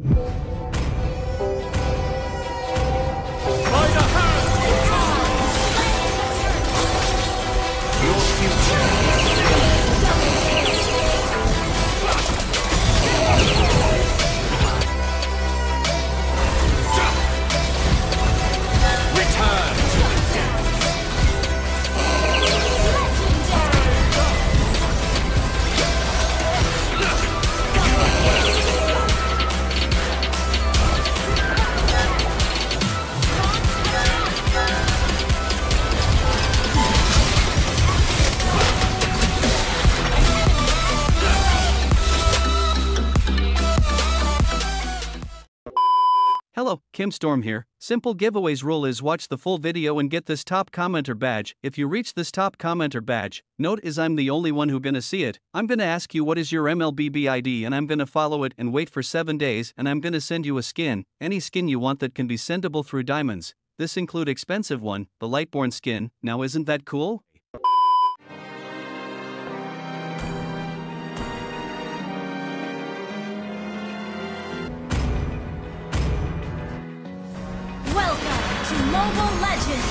By Kim Storm here. Simple giveaways rule is watch the full video and get this top commenter badge. If you reach this top commenter badge, note is I'm the only one who gonna see it. I'm gonna ask you what is your MLBB ID and I'm gonna follow it and wait for 7 days and I'm gonna send you a skin, any skin you want that can be sendable through diamonds. This include expensive one, the Lightborn skin. Now isn't that cool? Legends!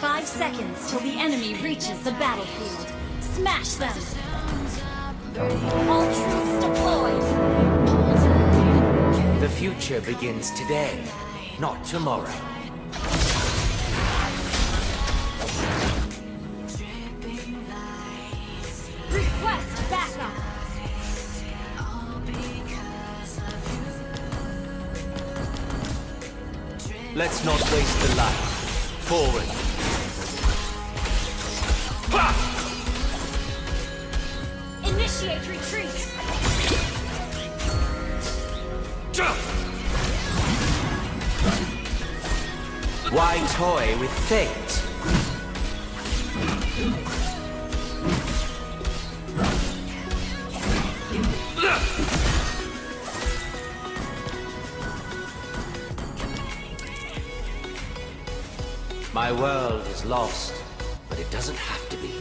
Five seconds till the enemy reaches the battlefield. Smash them! All troops deployed! The future begins today, not tomorrow. Let's not waste the light. Forward. Initiate retreat! Why toy with fate? My world is lost, but it doesn't have to be.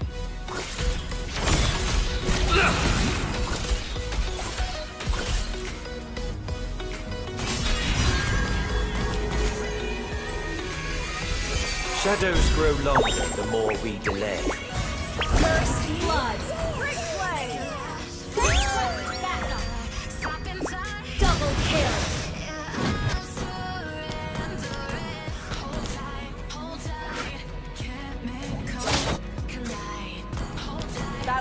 Shadows grow longer the more we delay. First blood!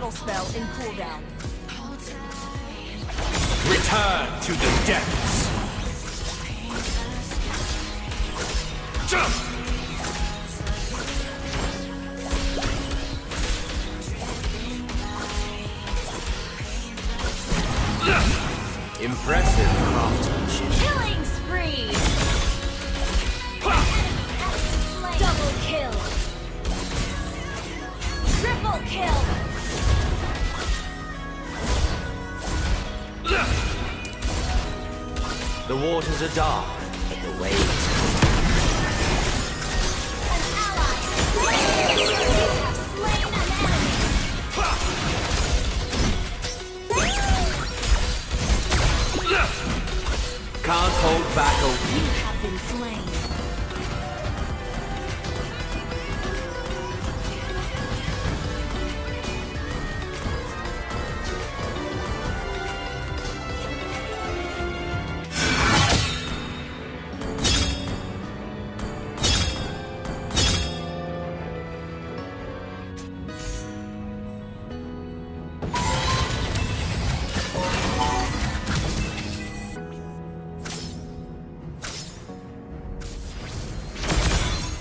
Battle spell in cooldown. Return to the depths! Jump! Impressive craftsmanship. Killing spree! Double kill! Triple kill! The waters are dark, but the waves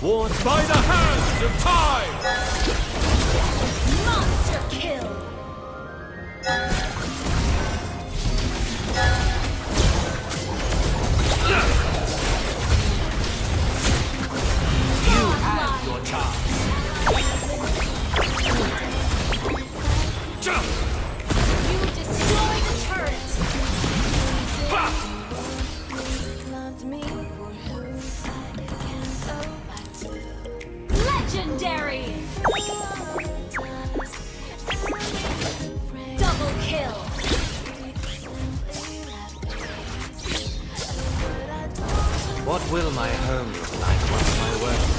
Wards By the hands of time! Legendary! Double kill! What will my home look like once my work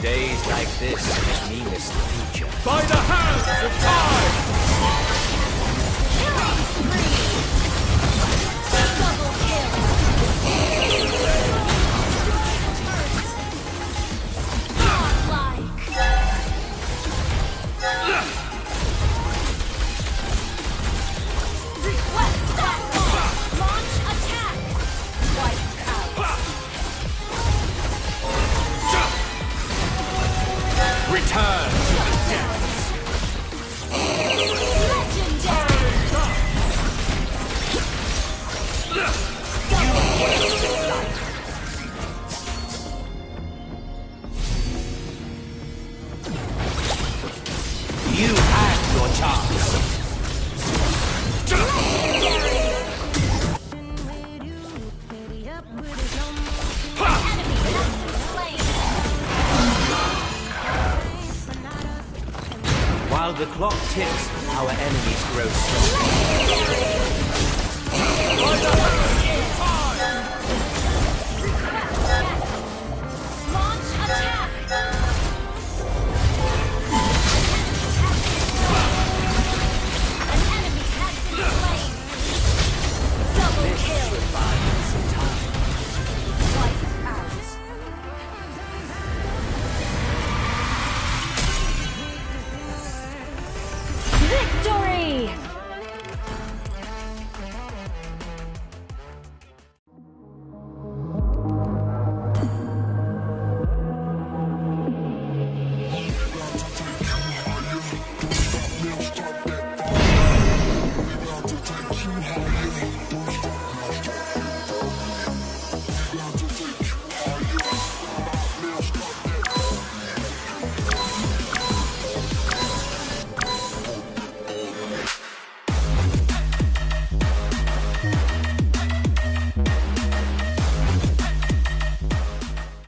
Days like this meanest future. By the hands of time! Killing spree! Return to the depths. Legendary! You You had your chance. While the clock ticks, our enemies grow stronger.